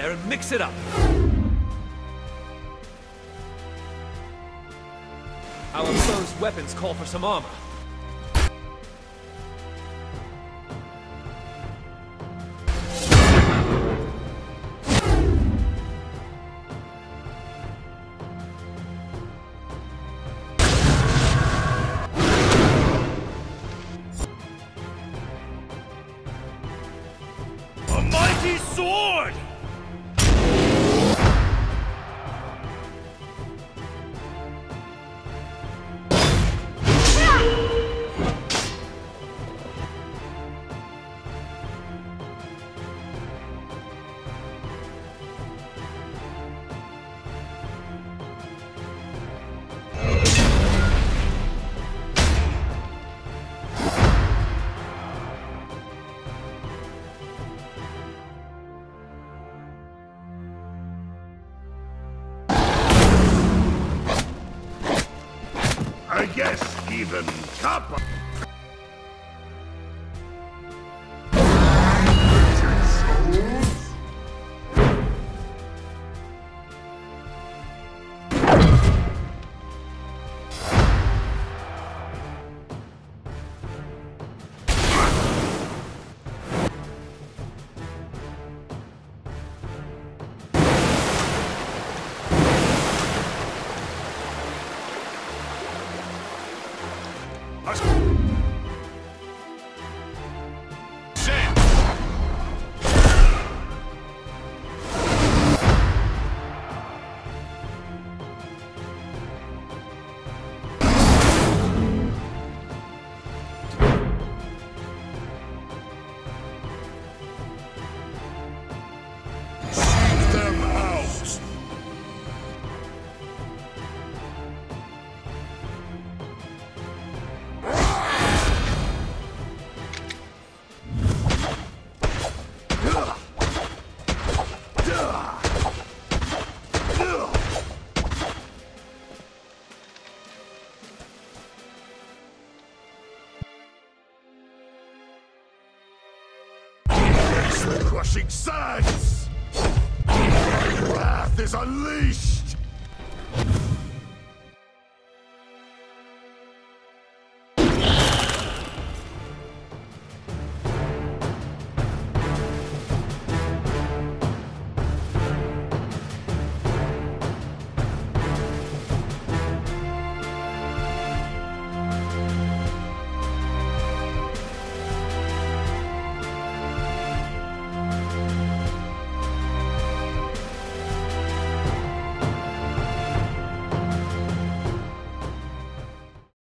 together and mix it up. Our foe's weapons call for some armor. A mighty sword! Guess even Kappa. Crushing sands! My wrath is unleashed!